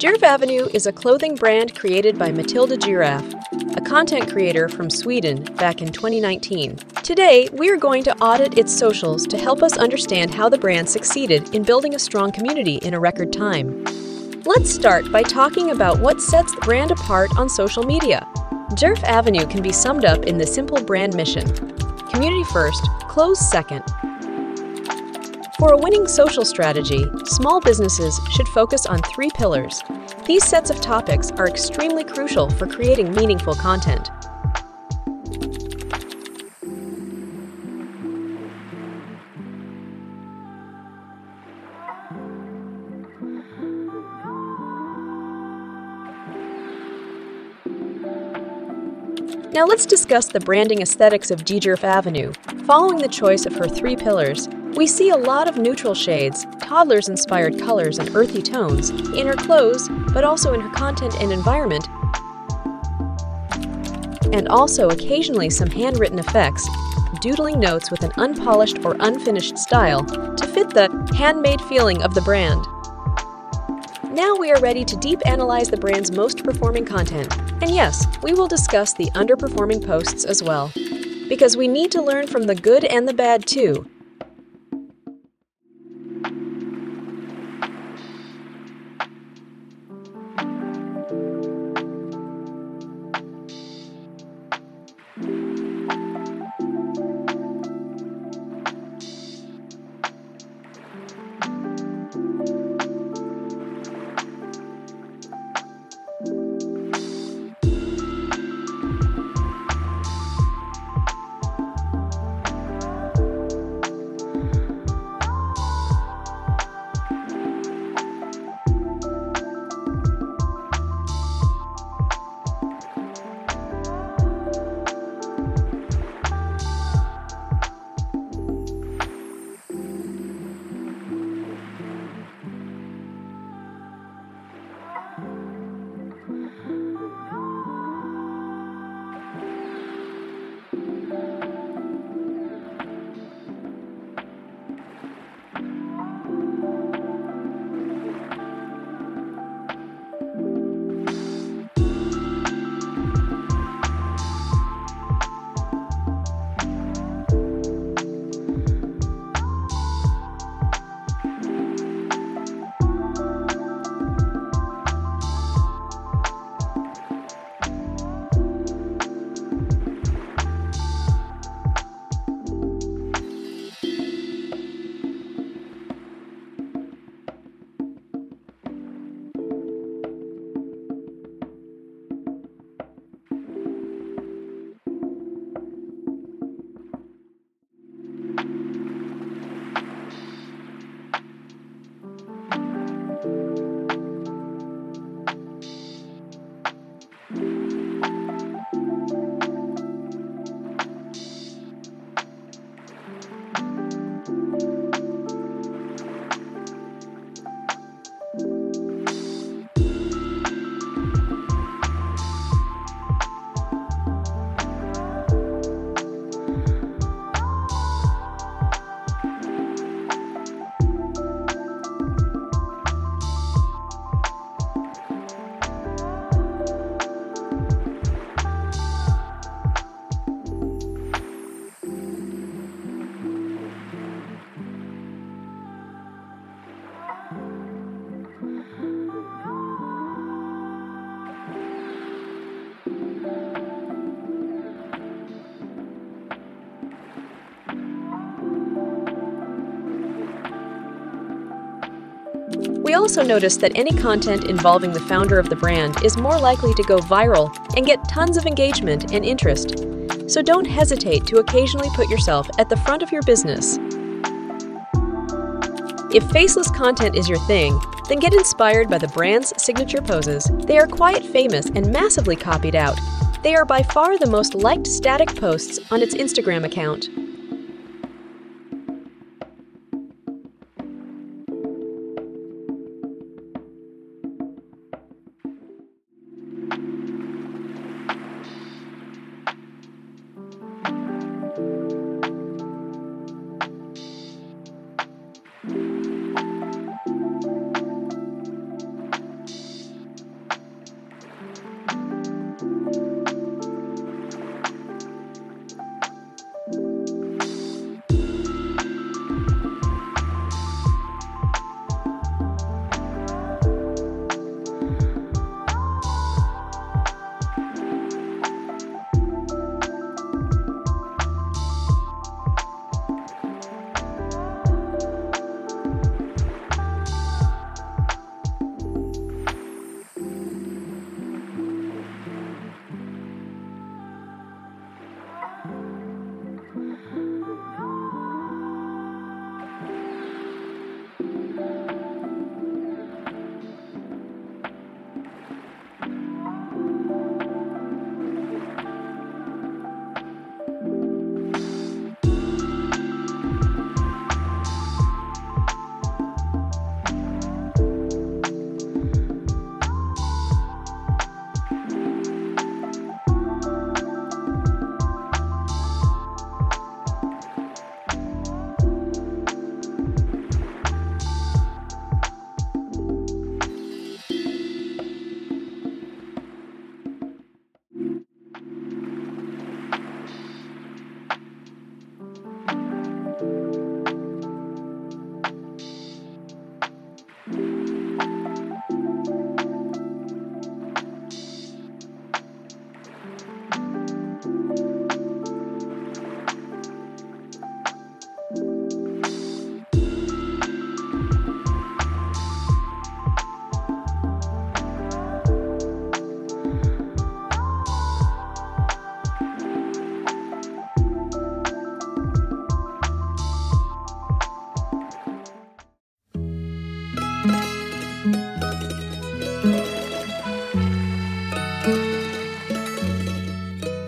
Djerf Avenue is a clothing brand created by Matilda Djerf, a content creator from Sweden back in 2019. Today, we are going to audit its socials to help us understand how the brand succeeded in building a strong community in a record time. Let's start by talking about what sets the brand apart on social media. Djerf Avenue can be summed up in the simple brand mission community first, close second, for a winning social strategy, small businesses should focus on three pillars. These sets of topics are extremely crucial for creating meaningful content. Now let's discuss the branding aesthetics of Djerf Avenue. Following the choice of her three pillars, we see a lot of neutral shades, toddlers inspired colors, and earthy tones in her clothes, but also in her content and environment, and also occasionally some handwritten effects, doodling notes with an unpolished or unfinished style to fit the handmade feeling of the brand. Now we are ready to deep analyze the brand's most performing content. And yes, we will discuss the underperforming posts as well. Because we need to learn from the good and the bad too, also noticed that any content involving the founder of the brand is more likely to go viral and get tons of engagement and interest. So don't hesitate to occasionally put yourself at the front of your business. If faceless content is your thing, then get inspired by the brand's signature poses. They are quite famous and massively copied out. They are by far the most liked static posts on its Instagram account.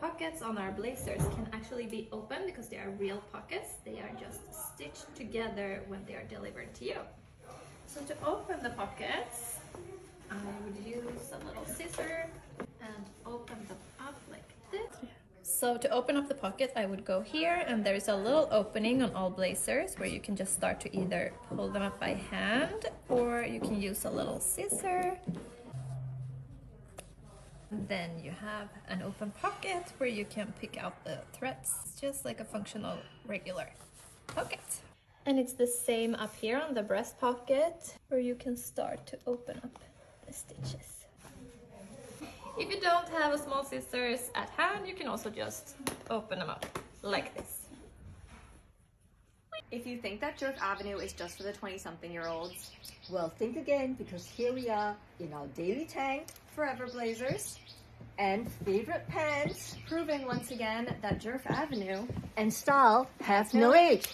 pockets on our blazers can actually be open because they are real pockets. They are just stitched together when they are delivered to you. So to open the pockets, I would use a little scissor and open them up like this. So to open up the pocket, I would go here and there is a little opening on all blazers where you can just start to either pull them up by hand or you can use a little scissor then you have an open pocket where you can pick out the threads, just like a functional regular pocket. And it's the same up here on the breast pocket where you can start to open up the stitches. If you don't have a small scissors at hand, you can also just open them up like this. If you think that Djerf Avenue is just for the 20 something year olds, Well, think again because here we are in our daily tank Forever Blazers, and favorite pants proving once again that Djerf Avenue and style have no age.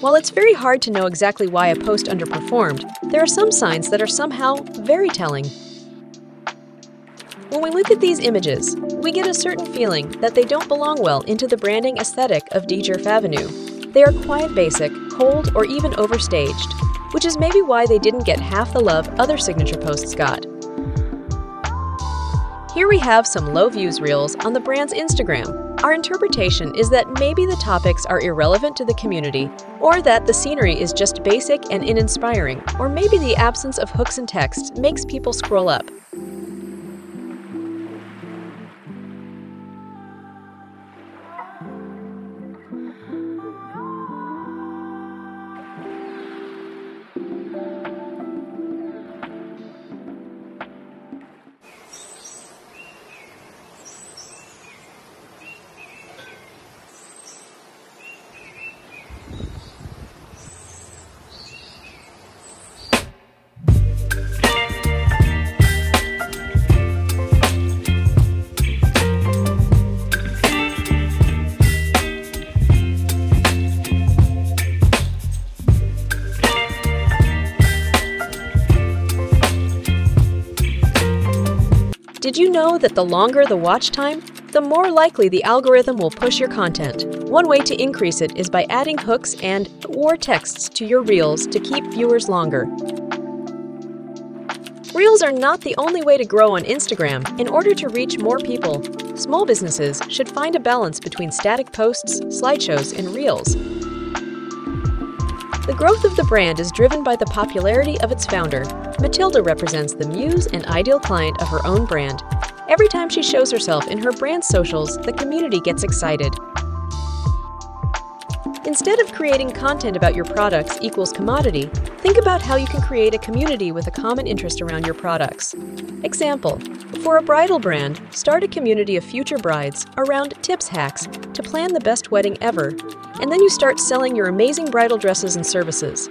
While it's very hard to know exactly why a post underperformed, there are some signs that are somehow very telling. When we look at these images, we get a certain feeling that they don't belong well into the branding aesthetic of Djerf Avenue. They are quiet basic, cold, or even overstaged, which is maybe why they didn't get half the love other signature posts got. Here we have some low views reels on the brand's Instagram. Our interpretation is that maybe the topics are irrelevant to the community, or that the scenery is just basic and uninspiring, or maybe the absence of hooks and text makes people scroll up. Did you know that the longer the watch time, the more likely the algorithm will push your content? One way to increase it is by adding hooks and or texts to your reels to keep viewers longer. Reels are not the only way to grow on Instagram. In order to reach more people, small businesses should find a balance between static posts, slideshows, and reels. The growth of the brand is driven by the popularity of its founder. Matilda represents the muse and ideal client of her own brand. Every time she shows herself in her brand's socials, the community gets excited. Instead of creating content about your products equals commodity, think about how you can create a community with a common interest around your products. Example For a bridal brand, start a community of future brides around tips hacks to plan the best wedding ever, and then you start selling your amazing bridal dresses and services.